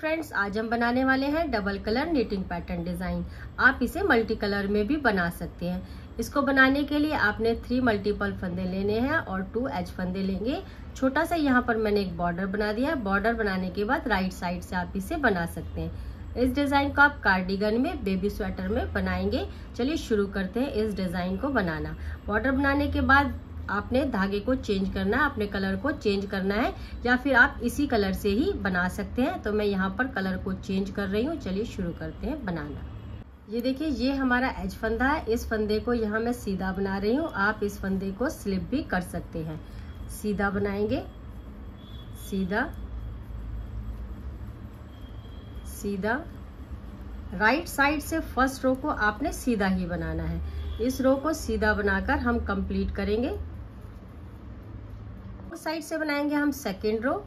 Friends आज हम बनाने वाले हैं double colour knitting pattern design आप इसे मल्टी कलर में भी बना सकते हैं। इसको बनाने के लिए आपने थ्री मल्टीपल फंदे लेने हैं और टू एच फंदे लेंगे। छोटा सा यहाँ पर मैंने एक बॉर्डर बना दिया बॉर्डर बनाने के बाद राइट साइड से आप इसे बना सकते हैं। इस डिज़ाइन को आप कार्डिगन में बेबी स्वेटर में बनाएँगे। चलिए शुरू करते हैं इस डिज़ाइन को बनाना। बॉर्डर बनाने के बाद आपने धागे को चेंज करना है, अपने कलर को चेंज करना है, या फिर आप इसी कलर से ही बना सकते हैं। तो मैं यहाँ पर कलर को चेंज कर रही हूँ। चलिए शुरू करते हैं बनाना। ये देखिए, ये हमारा एज फंदा है। इस फंदे को यहाँ मैं सीधा बना रही हूँ। आप इस फंदे को स्लिप भी कर सकते हैं। सीधा बनाएँगे। सीधा। सीधा। राइट साइड से फ़र्स्ट रो को आपने सीधा ही बनाना है। इस रो को सीधा बनाकर हम कंप्लीट करेंगे। साइड से बनाएँगे हम सेकेंड रो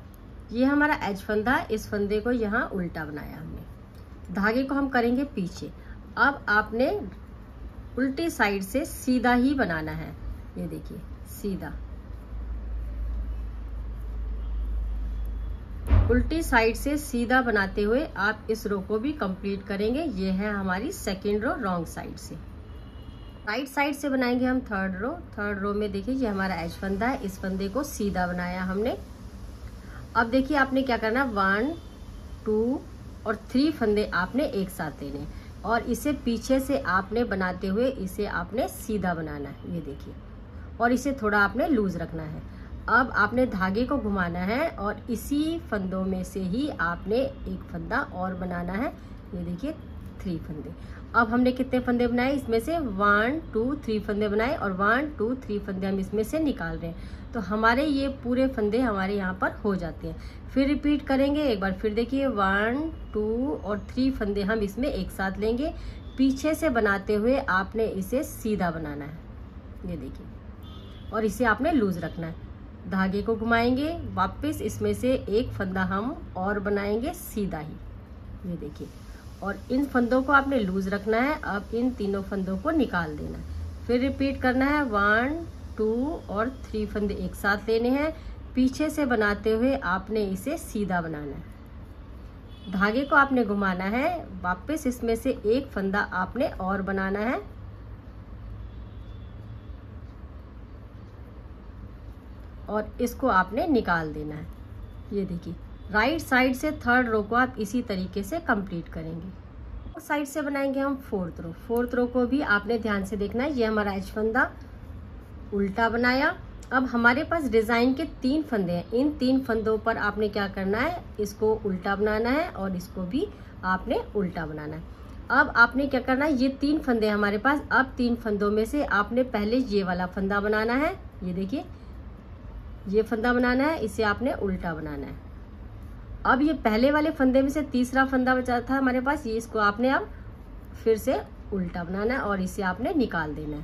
ये हमारा एज फंदा, इस फंदे को यहाँ उल्टा बनाया हमने। धागे को हम करेंगे पीछे। अब आपने उल्टी साइड से सीधा ही बनाना है। ये देखिए, सीधा। उल्टी साइड से सीधा बनाते हुए आप इस रो को भी कंप्लीट करेंगे। ये है हमारी सेकेंड रो रॉन्ग साइड से। राइट साइड से बनाएँगे हम थर्ड रो। थर्ड रो में देखिए, ये हमारा एज फंदा है। इस फंदे को सीधा बनाया हमने। अब देखिए आपने क्या करना वन, टू और थ्री फंदे आपने एक साथ लेने और इसे पीछे से आपने बनाते हुए इसे आपने सीधा बनाना है। ये देखिए। और इसे थोड़ा आपने लूज रखना है। अब आपने धागे को घुमाना है और इसी फंदों में से ही आपने एक फंदा और बनाना है। ये देखिए, थ्री फंदे। अब हमने कितने फंदे बनाए? इसमें से वन टू थ्री फंदे बनाए और वन टू थ्री फंदे हम इसमें से निकाल रहे हैं। तो हमारे ये पूरे फंदे हमारे यहाँ पर हो जाते हैं। फिर रिपीट करेंगे, एक बार फिर देखिए वन टू और थ्री फंदे हम इसमें एक साथ लेंगे। पीछे से बनाते हुए आपने इसे सीधा बनाना है। ये देखिए, और इसे आपने लूज रखना है। धागे को घुमाएँगे, वापस इसमें से एक फंदा हम और बनाएँगे सीधा ही। ये देखिए और इन फंदों को आपने लूज रखना है, अब इन तीनों फंदों को निकाल देना है। फिर रिपीट करना है वन टू और थ्री फंदे एक साथ लेने हैं। पीछे से बनाते हुए आपने इसे सीधा बनाना है। धागे को आपने घुमाना है, वापस इसमें से एक फंदा आपने और बनाना है। और इसको आपने निकाल देना है। ये देखिए राइट साइड से थर्ड रो को आप इसी तरीके से कंप्लीट करेंगे। साइड से बनाएँगे हम फोर्थ रो। फोर्थ रो को भी आपने ध्यान से देखना है, ये हमारा एच फंदा उल्टा बनाया। अब हमारे पास डिज़ाइन के तीन फंदे हैं। इन तीन फंदों पर आपने क्या करना है? इसको उल्टा बनाना है और इसको भी आपने उल्टा बनाना है। अब आपने क्या करना है? ये तीन फंदे हमारे पास। अब तीन फंदों में से आपने पहले ये वाला फंदा बनाना है। ये देखिए, ये फंदा बनाना है, इसे आपने उल्टा बनाना है। अब ये पहले वाले फंदे में से तीसरा फंदा बचा था हमारे पास, ये इसको आपने अब फिर से उल्टा बनाना है और इसे आपने निकाल देना है।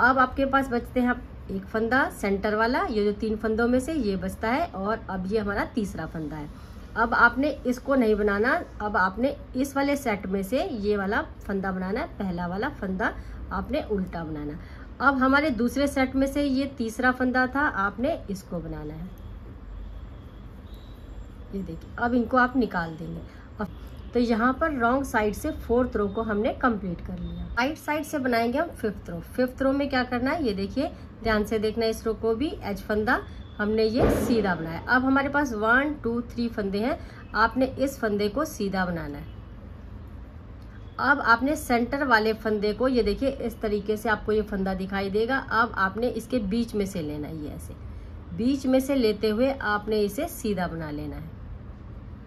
अब आपके पास बचते हैं एक फंदा सेंटर वाला, ये जो तीन फंदों में से ये बचता है और अब ये हमारा तीसरा फंदा है। अब आपने इसको नहीं बनाना, अब आपने इस वाले सेट में से ये वाला फंदा बनाना है, पहला वाला फंदा आपने उल्टा बनाना अब हमारे दूसरे सेट में से ये तीसरा फंदा था, आपने इसको बनाना है। ये देखिए, अब इनको आप निकाल देंगे। अब तो यहाँ पर रॉन्ग साइड से फोर्थ रो को हमने कंप्लीट कर लिया। राइट साइड से बनाएँगे हम फिफ्थ रो फिफ्थ रो में क्या करना है? ये देखिए, ध्यान से देखना है इस रो को भी एज फंदा। हमने ये सीधा बनाया अब हमारे पास वन टू थ्री फंदे हैं। आपने इस फंदे को सीधा बनाना है। अब आपने सेंटर वाले फंदे को, ये देखिए, इस तरीके से आपको ये फंदा दिखाई देगा। अब आपने इसके बीच में से लेना है, ये ऐसे। बीच में से लेते हुए आपने इसे सीधा बना लेना है।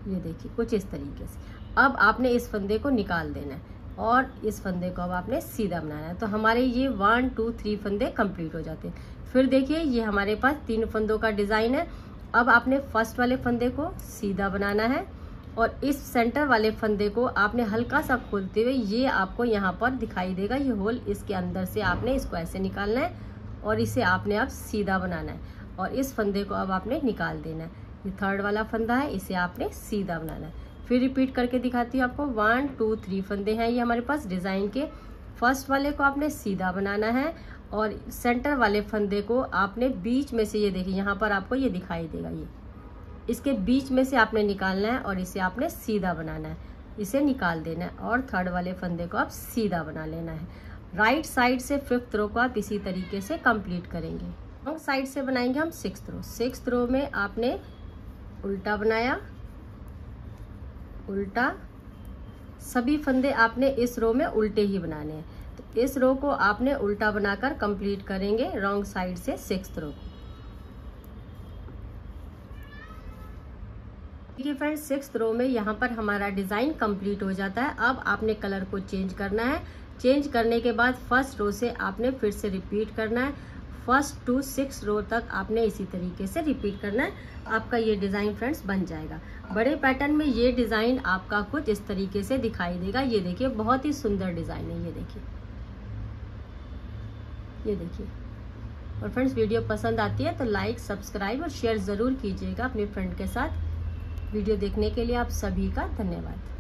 ये देखिए, कुछ इस तरीके से। अब आपने इस फंदे को निकाल देना है और इस फंदे को अब आपने सीधा बनाना है। तो हमारे ये वन, टू, थ्री फंदे कंप्लीट हो जाते हैं। फिर देखिए, ये हमारे पास तीन फंदों का डिज़ाइन है। अब आपने फ़र्स्ट वाले फंदे को सीधा बनाना है और इस सेंटर वाले फंदे को आपने हल्का सा खोलते हुए ये आपको यहाँ पर दिखाई देगा। ये होल इसके अंदर से आपने इसको ऐसे निकालना है और इसे आपने अब सीधा बनाना है और इस फंदे को अब आपने निकाल देना है। ये थर्ड वाला फंदा है, इसे आपने सीधा बनाना है। फिर रिपीट करके दिखाती हूँ आपको। वन टू थ्री फंदे हैं ये हमारे पास डिज़ाइन के। फ़र्स्ट वाले को आपने सीधा बनाना है और सेंटर वाले फंदे को आपने बीच में से ये देखिए, यहाँ पर आपको ये दिखाई देगा ये। इसके बीच में से आपने निकालना है और इसे आपने सीधा बनाना है। इसे निकाल देना है और थर्ड वाले फंदे को आप सीधा बना लेना है। राइट साइड से फिफ्थ रो को आप इसी तरीके से कंप्लीट करेंगे। रॉन्ग साइड से बनाएँगे हम सिक्स रो सिक्स रो में आपने उल्टा बनाया। उल्टा। सभी फंदे आपने इस रो में उल्टे ही बनाने हैं। तो इस रो को आपने उल्टा बनाकर कंप्लीट करेंगे रॉन्ग साइड से सिक्स रो देखिए फ्रेंड्स सिक्स रो में यहाँ पर हमारा डिज़ाइन कंप्लीट हो जाता है। अब आपने कलर को चेंज करना है। चेंज करने के बाद फ़र्स्ट रो से आपने फिर से रिपीट करना है। फ़र्स्ट टू सिक्स रो तक आपने इसी तरीके से रिपीट करना है, आपका ये डिज़ाइन फ्रेंड्स बन जाएगा। बड़े पैटर्न में ये डिज़ाइन आपका कुछ इस तरीके से दिखाई देगा। ये देखिए, बहुत ही सुंदर डिज़ाइन है, ये देखिए। ये देखिए। और फ्रेंड्स वीडियो पसंद आती है तो लाइक सब्सक्राइब और शेयर ज़रूर कीजिएगा अपने फ्रेंड के साथ। वीडियो देखने के लिए आप सभी का धन्यवाद।